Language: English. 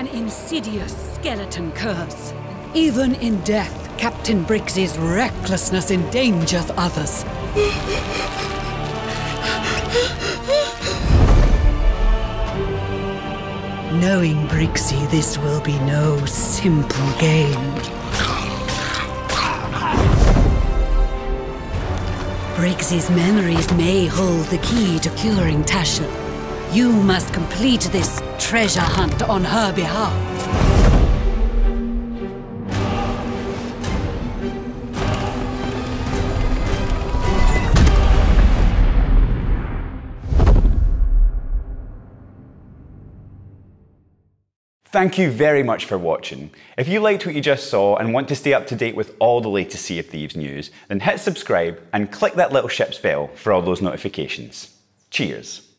An insidious skeleton curse. Even in death, Captain Briggs's recklessness endangers others. Knowing Briggsy, this will be no simple game. Briggsy's memories may hold the key to curing Tasha. You must complete this treasure hunt on her behalf. Thank you very much for watching. If you liked what you just saw and want to stay up to date with all the latest Sea of Thieves news, then hit subscribe and click that little ship's bell for all those notifications. Cheers.